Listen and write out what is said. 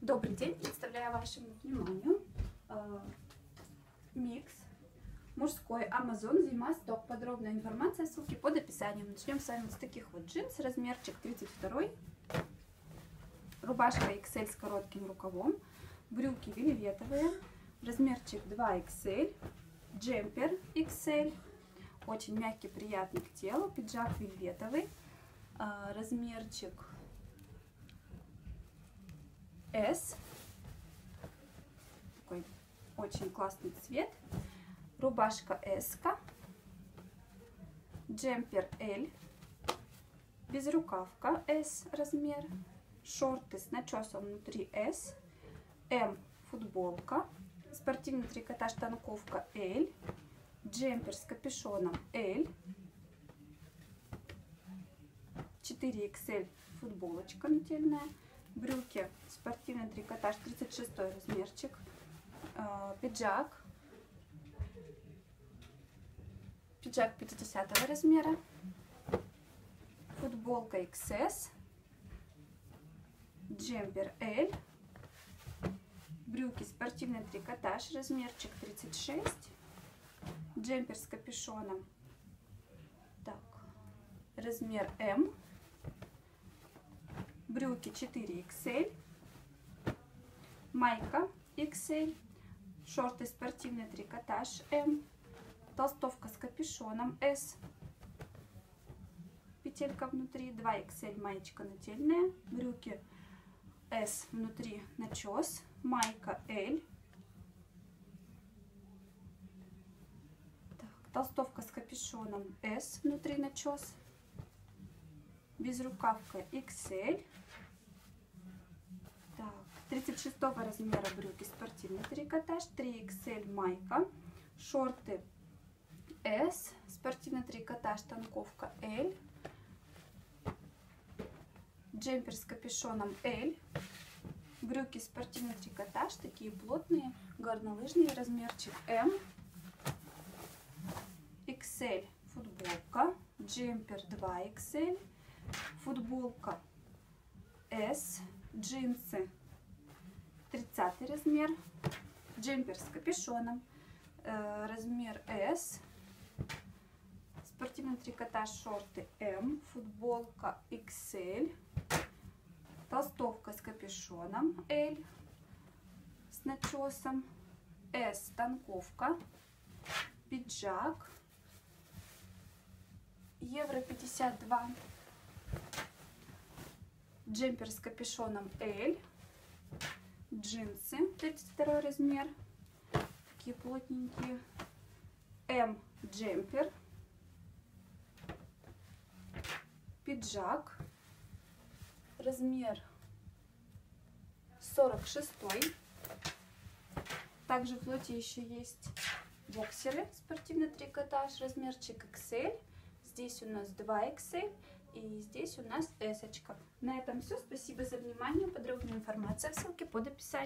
Добрый день, представляю вашему вниманию э, микс мужской Amazon зима сток. Подробная информация, ссылки под описанием. Начнем с вами с таких вот джинс, размерчик 32, рубашка XL с коротким рукавом, брюки вельветовые, размерчик 2XL, джемпер XL, очень мягкий, приятный к телу, пиджак вельветовый, э, размерчик S. Такой очень классный цвет. Рубашка S. Джемпер L. Безрукавка S размер. Шорты с начесом внутри S. M футболка. Спортивный трикотаж танковка L. Джемпер с капюшоном L. 4XL футболочка нательная брюки, спортивный трикотаж, 36 размерчик, э, пиджак, пиджак 50 размера, футболка XS, джемпер L, брюки, спортивный трикотаж, размерчик 36, джемпер с капюшоном, так, размер М, брюки 4XL, майка XL, шорты спортивный трикотаж М, толстовка с капюшоном S, петелька внутри, 2XL маечка нательная, брюки S внутри начес, майка L, так, толстовка с капюшоном S внутри начес, безрукавка XL, так, 36 размера брюки спортивный трикотаж, 3XL майка, шорты S, спортивный трикотаж, танковка L, джемпер с капюшоном L, брюки спортивный трикотаж, такие плотные, горнолыжные, размерчик M, XL футболка, джемпер 2XL, футболка S, джинсы 30 размер, джемпер с капюшоном, э, размер S, спортивный трикотаж шорты M, футболка XL, толстовка с капюшоном L, с начесом, S, танковка, пиджак, евро 52 джемпер с капюшоном L, джинсы 32 размер, такие плотненькие, М джемпер, пиджак, размер 46 также в лоте еще есть боксеры, спортивный трикотаж, размерчик XL, здесь у нас 2 XL, и здесь у нас S. -очка. На этом все. Спасибо за внимание. Подробная информация в ссылке под описанием.